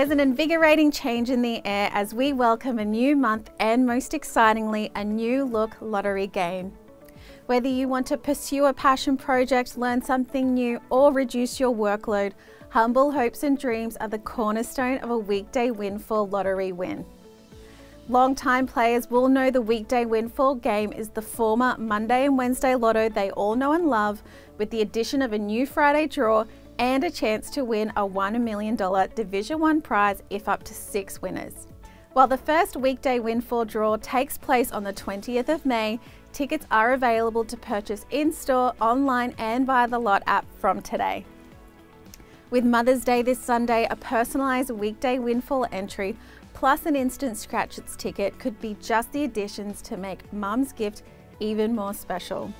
There's an invigorating change in the air as we welcome a new month and most excitingly, a new look lottery game. Whether you want to pursue a passion project, learn something new, or reduce your workload, humble hopes and dreams are the cornerstone of a weekday windfall lottery win. Long-time players will know the weekday windfall game is the former Monday and Wednesday lotto they all know and love, with the addition of a new Friday draw and a chance to win a $1 million Division 1 prize if up to six winners. While the first weekday windfall draw takes place on the 20th of May, tickets are available to purchase in-store, online and via the Lott app from today. With Mother's Day this Sunday, a personalised weekday windfall entry plus an instant scratch-its ticket could be just the additions to make Mum's gift even more special.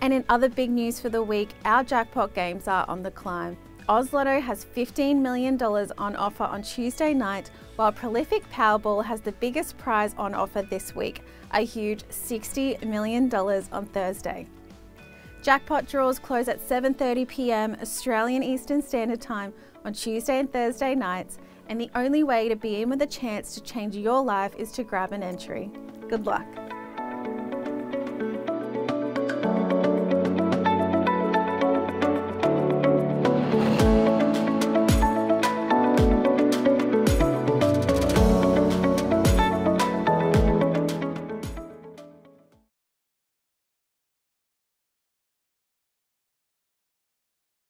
And in other big news for the week, our jackpot games are on the climb. Oz Lotto has $15 million on offer on Tuesday night, while Prolific Powerball has the biggest prize on offer this week, a huge $60 million on Thursday. Jackpot draws close at 7.30pm Australian Eastern Standard Time on Tuesday and Thursday nights, and the only way to be in with a chance to change your life is to grab an entry. Good luck.